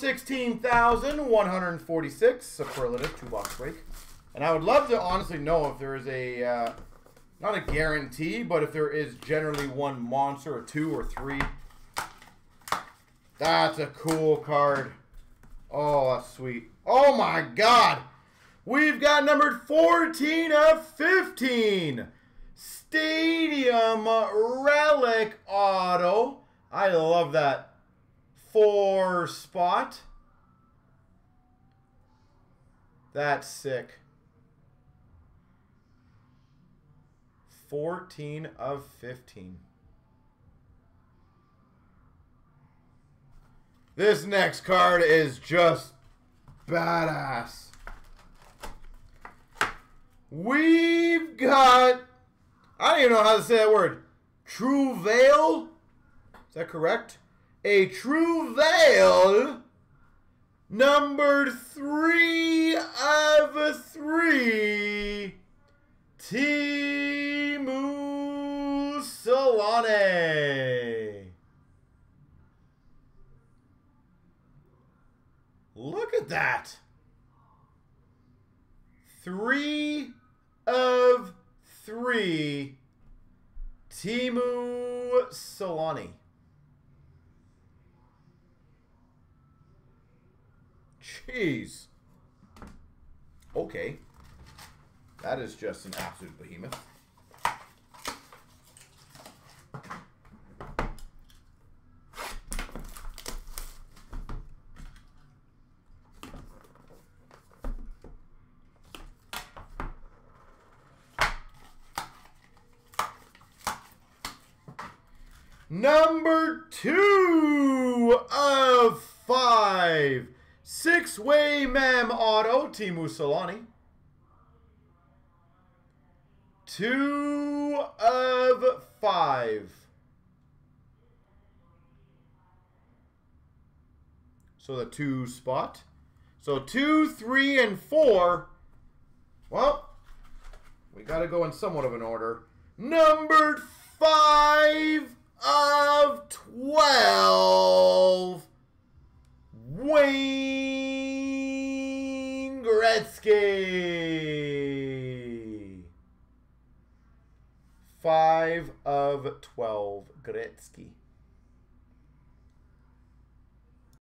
16,146 superlative two box break. And I would love to honestly know if there is a, uh, not a guarantee, but if there is generally one monster or two or three. That's a cool card. Oh, that's sweet. Oh my god. We've got numbered 14 of 15. Stadium Relic Auto. I love that. Four spot. That's sick. 14 of 15. This next card is just badass. We've got, I don't even know how to say that word. True Veil? Is that correct? A True Veil, numbered three of three. Teemu Selanne. Look at that. Three of three. Teemu Selanne. Jeez. Okay. That is just an absolute behemoth. Number two of five. Six-way mem auto, Teemu Selanne. Two of five. So the two spot. So two, three, and four. Well, we got to go in somewhat of an order. Numbered five of 12. Wayne Gretzky. 5 of 12. Gretzky.